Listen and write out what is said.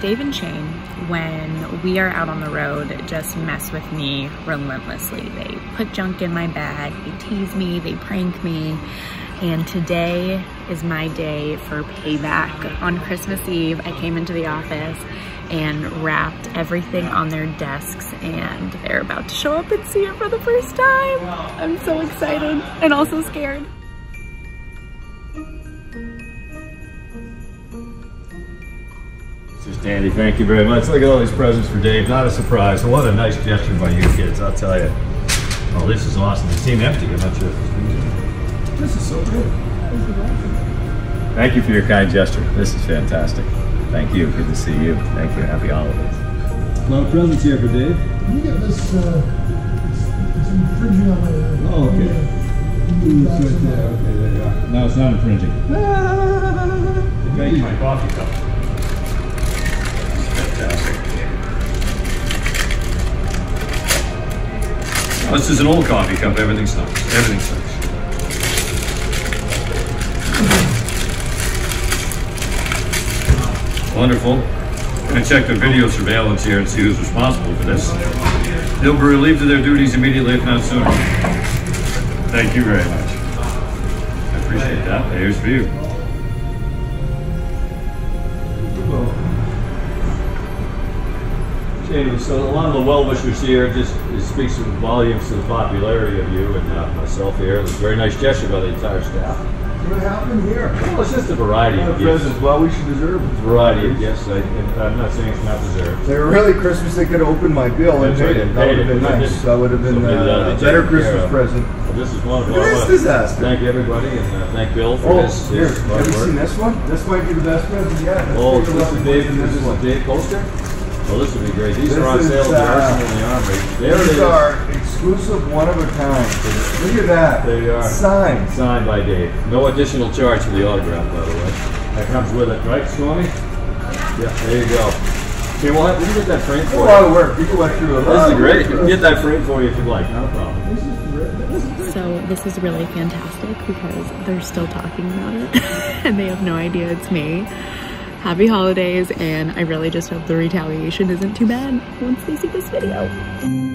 Dave and Shane, when we are out on the road, just mess with me relentlessly. They put junk in my bag, they tease me, they prank me. And today is my day for payback. On Christmas Eve, I came into the office and wrapped everything on their desks and they're about to show up and see it for the first time. I'm so excited and also scared. Just Dandy, thank you very much. Look at all these presents for Dave. Not a surprise. What a nice gesture by you kids, I'll tell you. Oh, this is awesome. It seemed empty. I'm not sure if it's This is so good. Thank you for your kind gesture. This is fantastic. Thank you. Good to see you. Thank you. Happy holidays. A lot of presents here for Dave. Can you get this, uh, it's, it's infringing on my... Oh, okay. Ooh, it's right there. Okay, there you are. No, it's not infringing. Thank you. My coffee cup. This is an old coffee cup. Everything sucks. Everything sucks. Wonderful. Gonna check the video surveillance here and see who's responsible for this. They'll be relieved of their duties immediately, if not sooner. Thank you very much. I appreciate that. Here's for you. So a lot of the well-wishers here just it speaks volumes to the popularity of you and uh, myself here. It was a very nice gesture by the entire staff. What happened here? Well, it's just a variety of gifts. Presents, well, we should deserve it. Variety of gifts. I, I'm not saying it's not deserved. They were really Christmas, they could open my bill and paid it. That would have been nice. That would have been that'll uh, a better Christmas present. Well, this is. Look at I this disaster. Thank everybody and uh, thank Bill for Oh, his, his have you seen this one? This might be the best present yet. Let's Oh, this is Dave. This is Dave Coaster. Well, this would be great. These This are on is, sale at the uh, Arsenal in the Armory. There These is. are exclusive, one of a kind. Look at that. There you are. Signed. Signed by Dave. No additional charge for the autograph, by the way. That comes with it, right, Swami? Yeah, there you go. Okay, well, we can get that frame It's for a you. lot of work. People went through a lot. This is great. We work. can get that frame for you if you'd like. Not a problem. This is so this is really fantastic because they're still talking about it and they have no idea it's me. Happy holidays and I really just hope the retaliation isn't too bad once they see this video.